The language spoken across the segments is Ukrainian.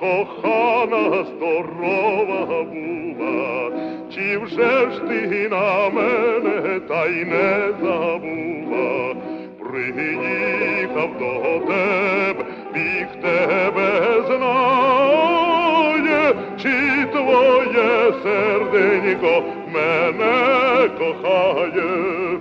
кохана здорова була, чи вже ж ти на мене та й не забула? Приїхав до тебе, біг тебе знає, чи твоє серденько мене кохає.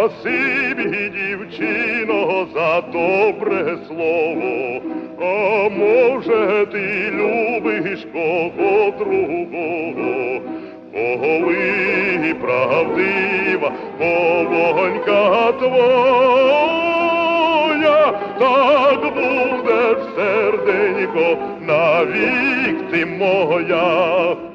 Спасибі, дівчино, за добре слово. А може, ти любиш кого другого? Коли правдива повонька твоя, так будеш серденько навік ти моя.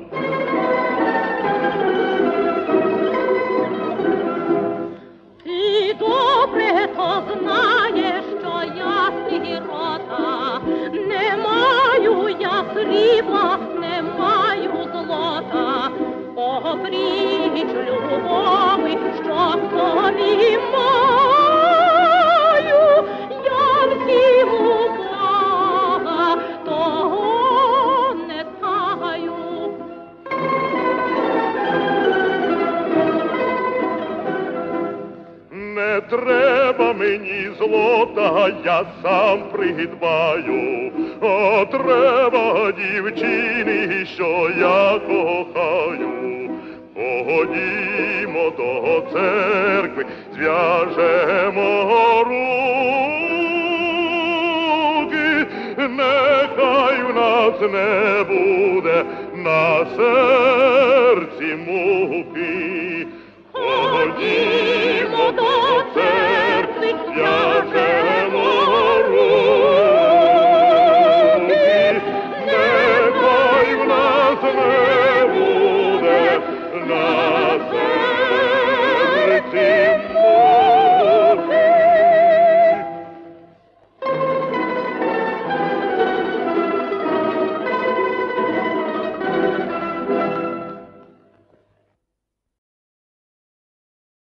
Треба мені злота, я сам придбаю, а треба дівчині, що я кохаю. Ходімо до церкви, зв'яжемо руки, нехай у нас не буде на серці муки. Ходімо до церкви,